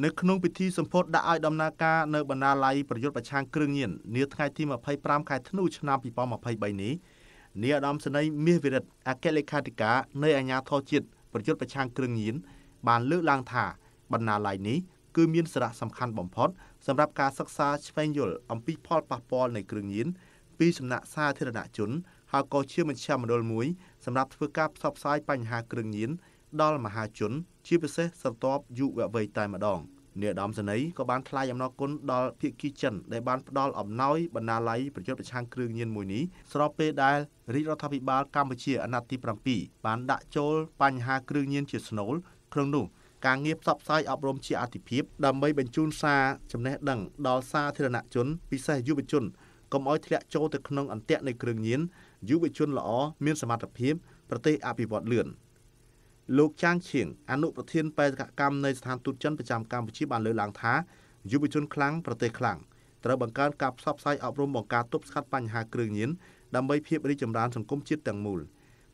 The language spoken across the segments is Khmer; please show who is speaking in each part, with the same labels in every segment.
Speaker 1: នៅក្នុងពិធីសម្ពោធដាក់ឲ្យដំណើរការនៅបណ្ណាល័យប្រយុទ្ធប្រឆាំងគ្រឿងញៀននាថ្ងៃទី25ខែធ្នូឆ្នាំ2023នេះនាយឧត្តមសេនីយ៍មាសវិរិទ្ធអគ្គលេខាធិការនៃអាជ្ញាធរជាតិប្រយុទ្ធប្រឆាំងគ្រឿងញៀនបានលើកឡើងថាបណ្ណាល័យនេះគឺមានសារៈសំខាន់បំផុតសម្រាប់ការសិក្សាស្វែងយល់អំពីផលប៉ះពាល់នៃគ្រឿងញៀនពីសំណាក់សាធារណជនហើយក៏ជាមជ្ឈមណ្ឌលមួយសម្រាប់ធ្វើការផ្សព្វផ្សាយបញ្ហាគ្រឿងញៀន ដល់មហាជន ជាពិសេសស្រទាប់យុវវ័យតែម្ដងនាយឧត្តមសេនីយ៍ក៏បានថ្លែងអំណរគុណដល់ភាគីចិនដែលបានផ្ដល់អំណោយបណ្ណាល័យប្រយុទ្ធប្រឆាំងគ្រឿងញៀនមួយនេះស្របពេលដែលរាជរដ្ឋាភិបាលកម្ពុជាអាណត្តិទី7បានដាក់ចូលបញ្ហាគ្រឿងញៀនជាស្នូលក្នុងនោះការងារផ្សព្វផ្សាយអប់រំជាអាទិភាពដើម្បីបញ្ជូនសារចំណេះដឹងដល់សាធារណជន ពិសេសយុវជនកុំឲ្យធ្លាក់ចូលទៅក្នុងអន្ទាក់នៃគ្រឿងញៀនយុវជនល្អមានសមត្ថភាពប្រទេសអភិវឌ្ឍលឿន លោកចាងឈៀងអនុប្រធានបេសកកម្មនៃស្ថានទូតចិនប្រចាំកម្ពុជាបានលើកឡើងថាយុវជនខ្លាំងប្រទេសខ្លាំងត្រូវបង្កើនការផ្សព្វផ្សាយអប់រំបង្ការទប់ស្កាត់បញ្ហាគ្រឿងញៀនដើម្បីភាពរីកចម្រើនសង្គមជាតិទាំងមូល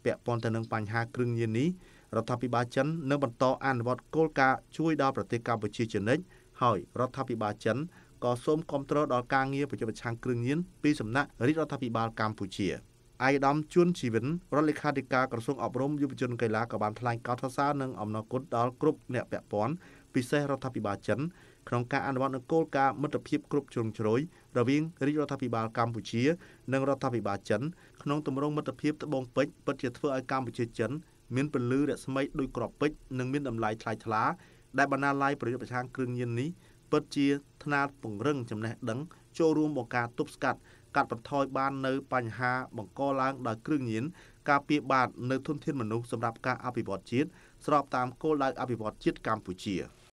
Speaker 1: ពាក់ព័ន្ធទៅនឹងបញ្ហាគ្រឿងញៀននេះរដ្ឋាភិបាលចិននឹងបន្តអនុវត្តគោលការណ៍ជួយដល់ប្រទេសកម្ពុជាជានិច្ចហើយរដ្ឋាភិបាលចិនក៏សូមគាំទ្រដល់ការងារប្រយុទ្ធប្រឆាំងគ្រឿងញៀនពីសំណាក់រាជរដ្ឋាភិបាលកម្ពុជា។ អាយដាមជួនជីវិនរដ្ឋលេខាធិការក្រសួងអប់រំយុវជនកីឡាក៏បានថ្លែងកោតសរសើរនិងអំណរគុណដល់គ្រប់អ្នកពាក់ព័ន្ធពិសេសរដ្ឋាភិបាលចិនក្នុងការអនុវត្តនូវគោលការណ៍មិត្តភាពគ្រប់ជ្រុងជ្រោយរវាងរាជរដ្ឋាភិបាលកម្ពុជា និងរដ្ឋាភិបាលចិនក្នុងទម្រង់មិត្តភាពត្បូងពេជ្រពិតជាធ្វើឲ្យកម្ពុជាចិនមានពលឺរស្មីដូចក្របពេជ្រនិងមានតម្លៃថ្លៃថ្លាដែលបណ្ណាល័យប្រយុទ្ធប្រឆាំងគ្រឿងញៀននេះពិតជាថ្នាលពង្រឹងចំណេះដឹងចូលរួមបង្ការទប់ស្កាត់កាត់បន្ថយបាននៅបញ្ហាបង្កឡើងដោយគ្រឿងញៀនការពារបាននៅធនធានមនុស្សសម្រាប់ការអភិវឌ្ឍជាតិស្របតាមគោលដៅអភិវឌ្ឍជាតិកម្ពុជា។